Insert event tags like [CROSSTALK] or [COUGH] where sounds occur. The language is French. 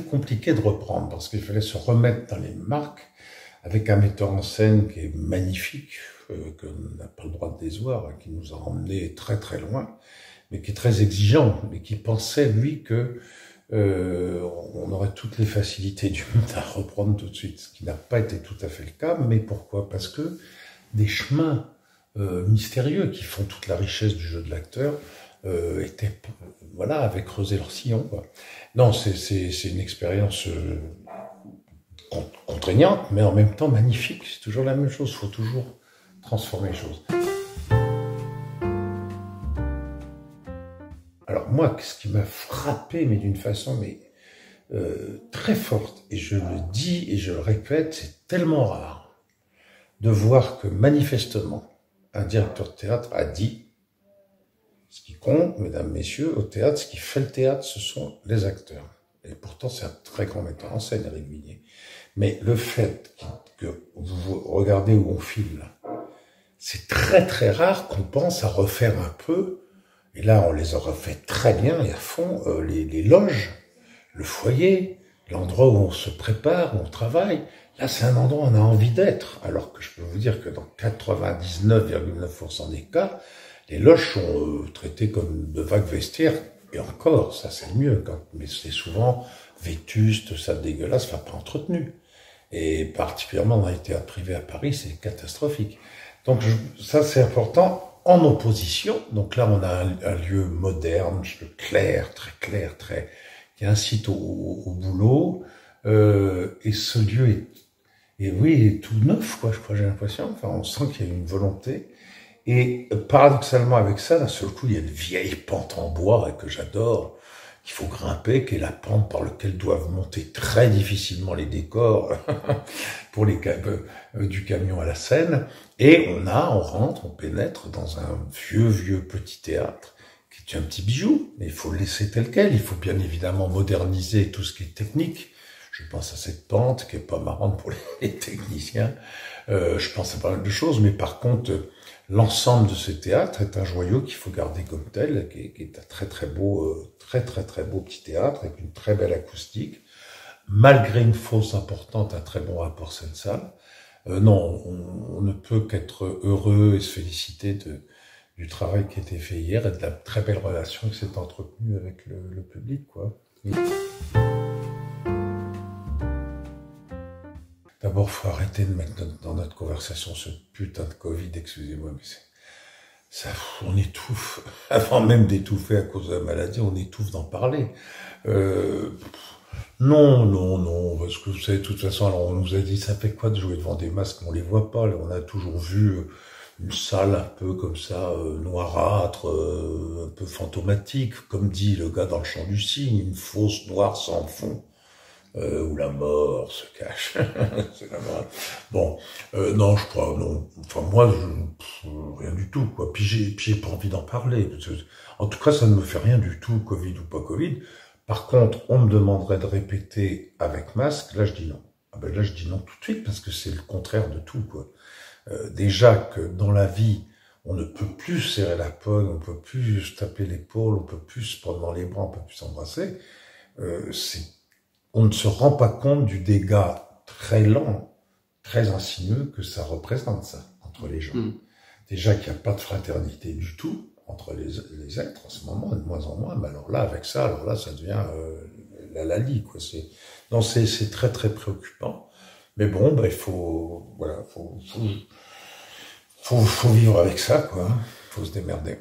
compliqué de reprendre parce qu'il fallait se remettre dans les marques avec un metteur en scène qui est magnifique, euh, qu'on n'a pas le droit de désoir, qui nous a emmenés très très loin, mais qui est très exigeant, mais qui pensait lui que euh, on aurait toutes les facilités du monde à reprendre tout de suite, ce qui n'a pas été tout à fait le cas. Mais pourquoi? Parce que des chemins euh, mystérieux qui font toute la richesse du jeu de l'acteur euh, étaient, voilà, avaient creusé leur sillon. Quoi. Non, c'est une expérience euh, contraignante, mais en même temps magnifique. C'est toujours la même chose. Il faut toujours transformer les choses. Alors moi, ce qui m'a frappé, mais d'une façon mais euh, très forte, et je le dis et je le répète, c'est tellement rare de voir que manifestement un directeur de théâtre a dit ce qui compte, mesdames, messieurs, au théâtre, ce qui fait le théâtre, ce sont les acteurs. Et pourtant, c'est un très grand metteur en scène, Eric. Mais le fait que vous regardez où on file, c'est très très rare qu'on pense à refaire un peu et là, on les aura fait très bien et à fond, euh, les, les, loges, le foyer, l'endroit où on se prépare, où on travaille. Là, c'est un endroit où on a envie d'être. Alors que je peux vous dire que dans 99,9% des cas, les loges sont euh, traitées comme de vagues vestiaires. Et encore, ça c'est mieux, quand, mais c'est souvent vétuste, ça dégueulasse, enfin pas entretenu. Et particulièrement dans les théâtres privés à Paris, c'est catastrophique. Donc ça c'est important en opposition. Donc là, on a un, lieu moderne, clair, très clair, très qui incite au, au, boulot. Euh, et ce lieu est, et oui, est tout neuf, quoi. Je crois, j'ai l'impression. Enfin, on sent qu'il y a une volonté. Et paradoxalement, avec ça, d'un seul coup, il y a une vieille pente en bois que j'adore qu'il faut grimper, qui est la pente par laquelle doivent monter très difficilement les décors [LAUGHS] pour les euh, du camion à la scène. Et on a, on rentre, on pénètre dans un vieux, vieux petit théâtre qui est un petit bijou, mais il faut le laisser tel quel. Il faut bien évidemment moderniser tout ce qui est technique. Je pense à cette pente qui est pas marrante pour les techniciens. Euh, je pense à pas mal de choses, mais par contre, l'ensemble de ce théâtre est un joyau qu'il faut garder comme tel, qui est, un très très beau, euh, très très très beau petit théâtre avec une très belle acoustique, malgré une fosse importante, un très bon rapport scène-salle. Euh, non, on, ne peut qu'être heureux et se féliciter de, du travail qui a été fait hier et de la très belle relation qui s'est entretenue avec le, le public, quoi. D'abord, faut arrêter de mettre dans notre conversation ce putain de Covid, excusez-moi, mais ça, on étouffe. [LAUGHS] Avant même d'étouffer à cause de la maladie, on étouffe d'en parler. Euh, non, non, non, parce que vous savez, de toute façon, alors on nous a dit, ça fait quoi de jouer devant des masques? On les voit pas. on a toujours vu euh, une salle un peu comme ça, euh, noirâtre, un peu fantomatique, comme dit le gars dans le champ du cygne, une fosse noire sans fond euh, où la mort se cache. [LAUGHS] c'est la mort. Bon, euh, non, je crois, non. Enfin, moi, je, rien du tout, quoi. Puis j'ai, j'ai pas envie d'en parler. En tout cas, ça ne me fait rien du tout, Covid ou pas Covid. Par contre, on me demanderait de répéter avec masque. Là, je dis non. Ah ben là, je dis non tout de suite parce que c'est le contraire de tout, quoi. Euh, déjà que dans la vie, on ne peut plus serrer la pogne, on peut plus se taper l'épaule, on peut plus se prendre dans les bras, on peut plus s'embrasser. Euh, c'est on ne se rend pas compte du dégât très lent, très insinueux que ça représente, ça, entre les gens. Mm. Déjà qu'il n'y a pas de fraternité du tout entre les, les, êtres en ce moment, de moins en moins, mais alors là, avec ça, alors là, ça devient euh, la lalie, quoi. C'est, non, c'est, c'est très, très préoccupant. Mais bon, ben, il faut, voilà, faut, faut, faut, faut vivre avec ça, quoi. Faut se démerder.